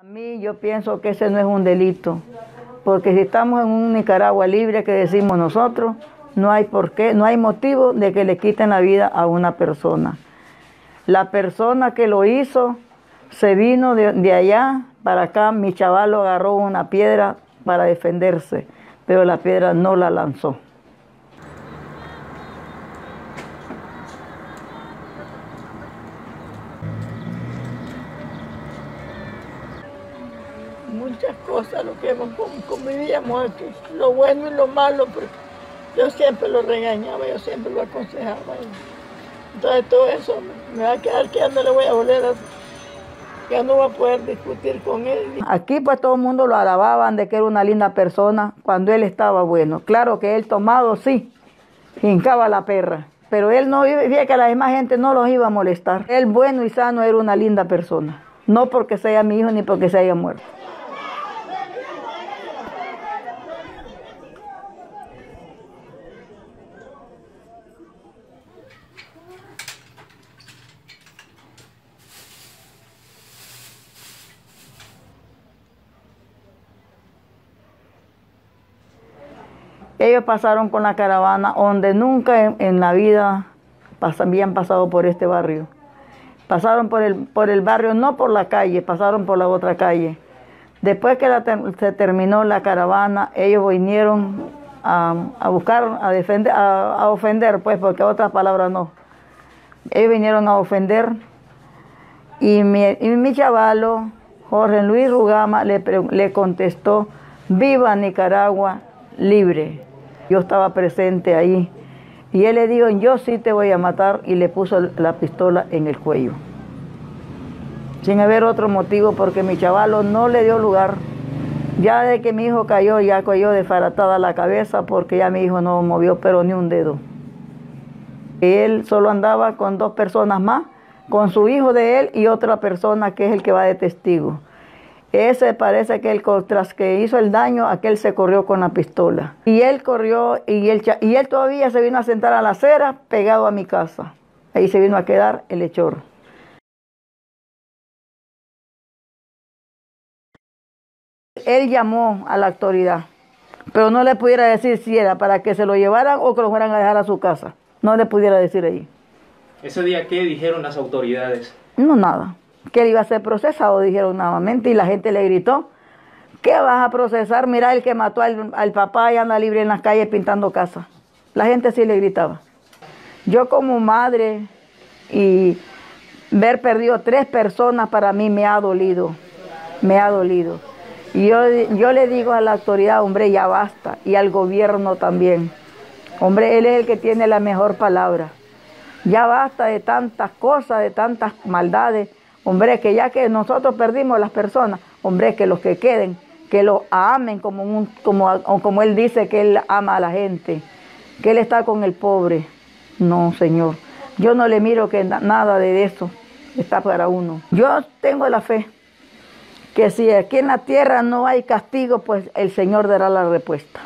A mí yo pienso que ese no es un delito, porque si estamos en un Nicaragua libre que decimos nosotros, no hay por qué, no hay motivo de que le quiten la vida a una persona. La persona que lo hizo se vino de, de allá para acá, mi chaval agarró una piedra para defenderse, pero la piedra no la lanzó. Muchas cosas, lo que hemos convivíamos aquí, lo bueno y lo malo, pero yo siempre lo regañaba, yo siempre lo aconsejaba. Entonces todo eso me va a quedar que ya no le voy a volver a... Ya no voy a poder discutir con él. Aquí pues todo el mundo lo alababan de que era una linda persona cuando él estaba bueno. Claro que él tomado sí, hincaba la perra. Pero él no veía que la demás gente no los iba a molestar. Él bueno y sano era una linda persona. No porque sea mi hijo ni porque se haya muerto. Ellos pasaron con la caravana donde nunca en, la vida habían pasado por este barrio. Pasaron por el, por el barrio, no por la calle, pasaron por la otra calle. Después que se terminó la caravana, ellos vinieron a, buscar, a defender, a, ofender, pues, porque otras palabras no. Ellos vinieron a ofender y mi, y chavalo, Jorge Luis Rugama, le contestó, viva Nicaragua libre. Yo estaba presente ahí. Y él le dijo, yo sí te voy a matar, y le puso la pistola en el cuello. Sin haber otro motivo, porque mi chavalo no le dio lugar. Ya de que mi hijo cayó, ya cayó desfaratada la cabeza, porque ya mi hijo no movió pero ni un dedo. Él solo andaba con dos personas más, con su hijo de él y otra persona que es el que va de testigo. Ese parece que él, tras que hizo el daño, aquel se corrió con la pistola. Y él corrió y él, y él todavía se vino a sentar a la acera pegado a mi casa. Ahí se vino a quedar el hechor. Él llamó a la autoridad, pero no le pudiera decir si era para que se lo llevaran o que lo fueran a dejar a su casa. No le pudiera decir allí. ¿Ese día qué dijeron las autoridades? No, nada que él iba a ser procesado, dijeron nuevamente, y la gente le gritó, ¿qué vas a procesar? Mira el que mató al, papá y anda libre en las calles pintando casas. La gente sí le gritaba. Yo como madre y ver perdido tres personas para mí me ha dolido, me ha dolido. Y yo, yo le digo a la autoridad, hombre, ya basta, y al gobierno también. Hombre, él es el que tiene la mejor palabra. Ya basta de tantas cosas, de tantas maldades Hombre, que ya que nosotros perdimos las personas, hombre, que los que queden, que lo amen como, un, como, como Él dice que Él ama a la gente, que Él está con el pobre. No, Señor. Yo no le miro que nada de eso está para uno. Yo tengo la fe que si aquí en la tierra no hay castigo, pues el Señor dará la respuesta.